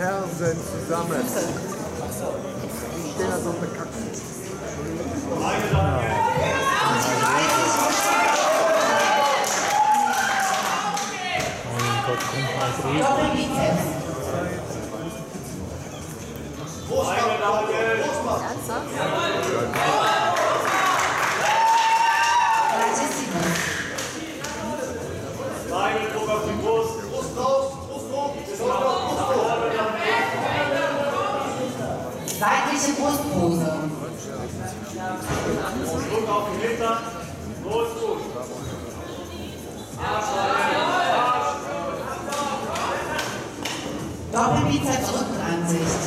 Fersen zusammen. Die stehen da so Kacke. Mein Gott, kommt mal drüber. Seitliche Brustpose. Druck auf den Hintern. Los, gut. Doppelbizeps Rückenansicht.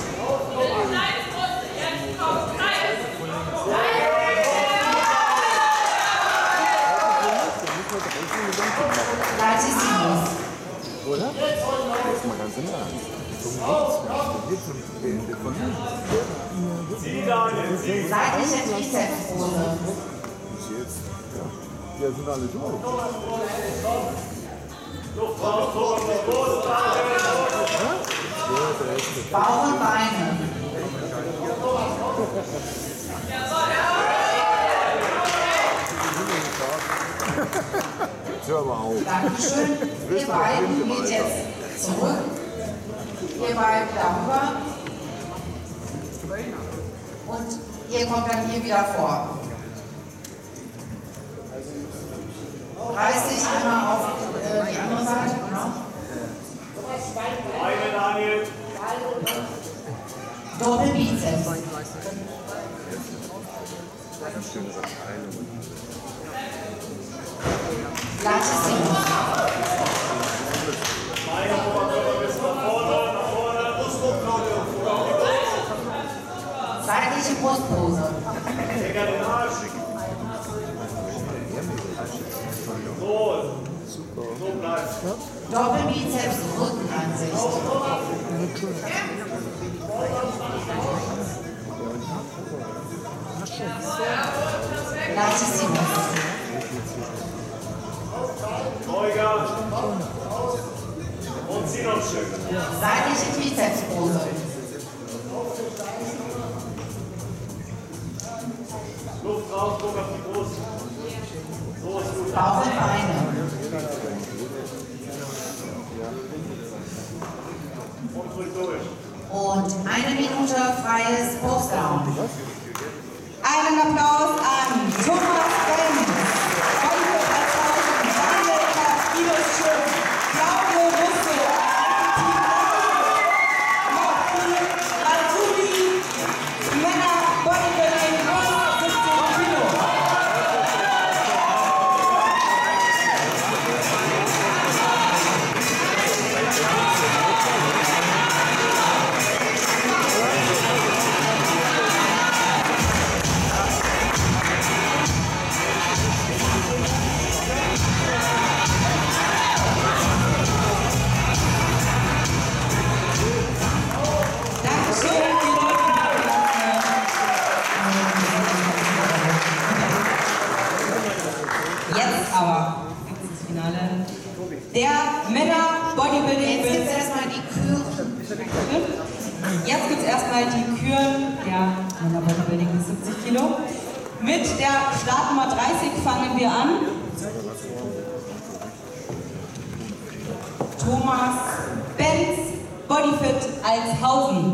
Latissimus. Oder? Ist mal ganz im Ernst. So geht's nicht. Da geht's um die von mir. Jetzt. Seitliche Trizepspose. Ich jetzt. Ja. Sind alle durch. Bauch und Beine. Hör mal auf. Dankeschön. Ihr beiden geht jetzt zurück. Ihr beiden darüber. Und ihr kommt dann hier wieder vor. Reiß dich einmal auf äh, die andere Seite. Genau. Beine, Daniel. Doppelbizeps. Latissimus. Seitliche Brustpose. Doppelbizeps Rückenansicht. Latissimus. Beuger. Und zieh noch schön. Seitliche Trizepspose. Luft raus, Druck auf die Brust. So ist gut. Bauch und Beine. Und drück durch. Und eine Minute freies Pushdown. Einen Applaus an Thomas Mit der Startnummer 30 fangen wir an. Thomas Benz, Bodyfit Alshausen.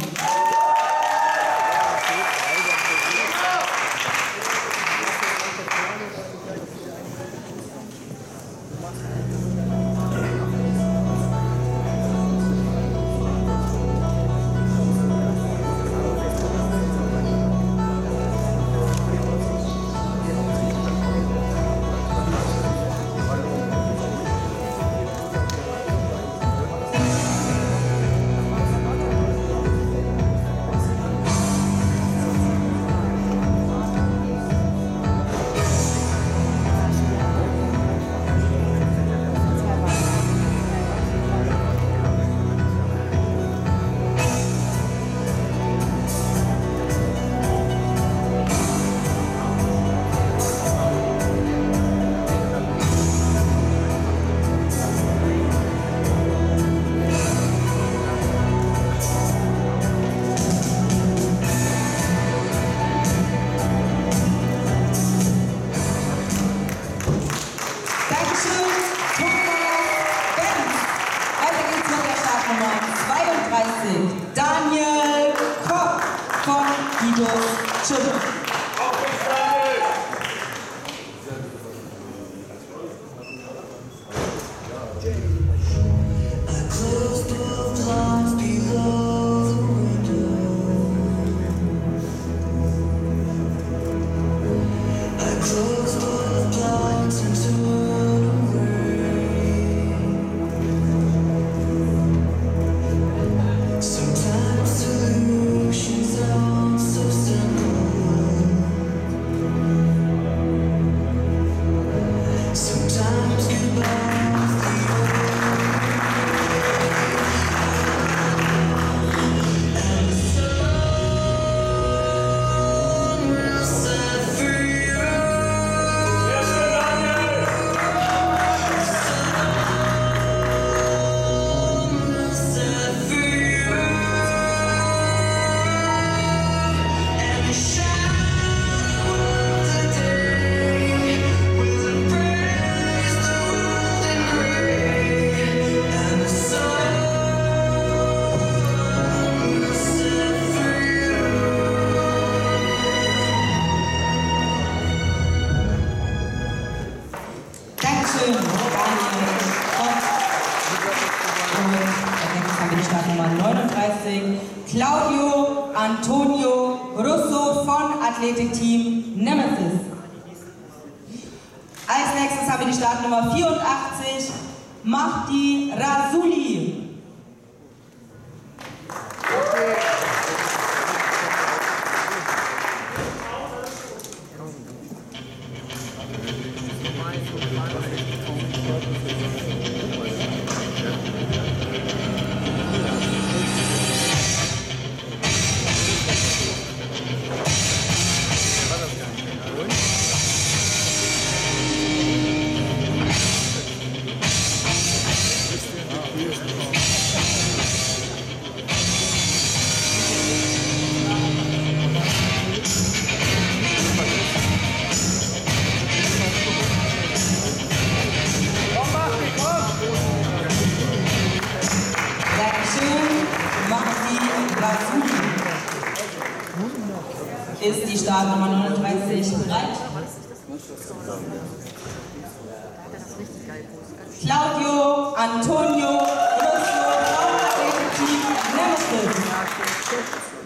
Athletikteam Nemesis. Als nächstes haben wir die Startnummer 84, Mahdi Rasuli. Dankeschön, Ist die Startnummer 39 bereit? Claudio Antonio Russo vom Athletikteam Nemesis.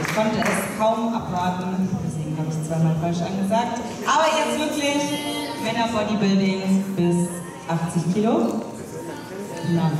Ich konnte es kaum abwarten, deswegen habe ich zweimal falsch angesagt. Aber jetzt wirklich Männer Bodybuilding bis 80 Kilo. Na,